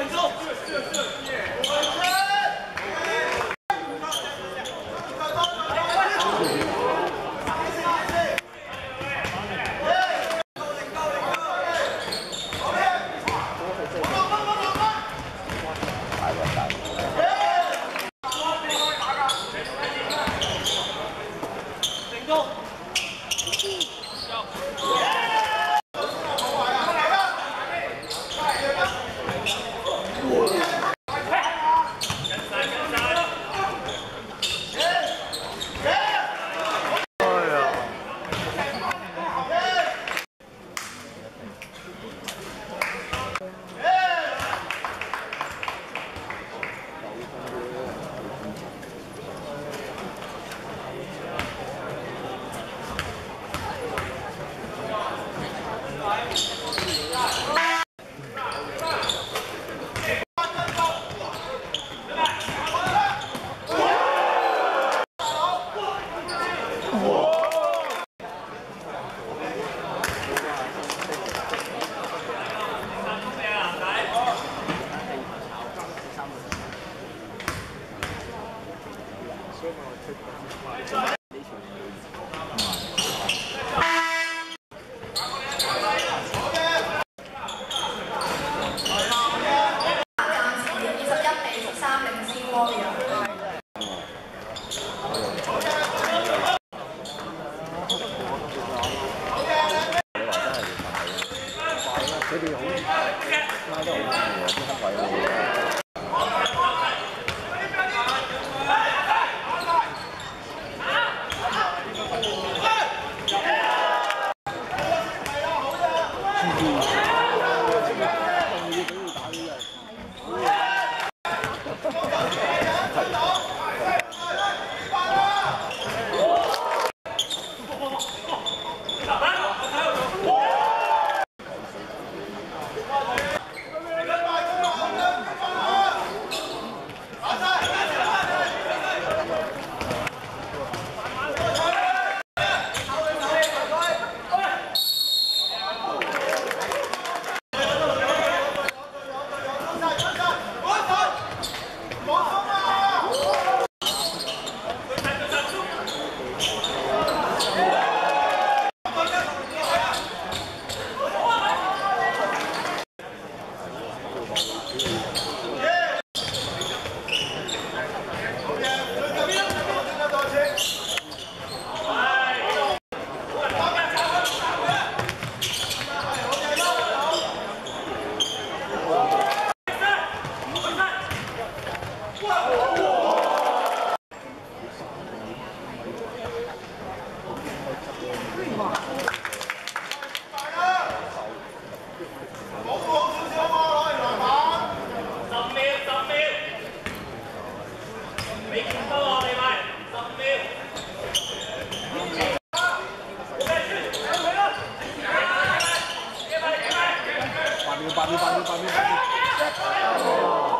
Let's go. 我经常玩这。八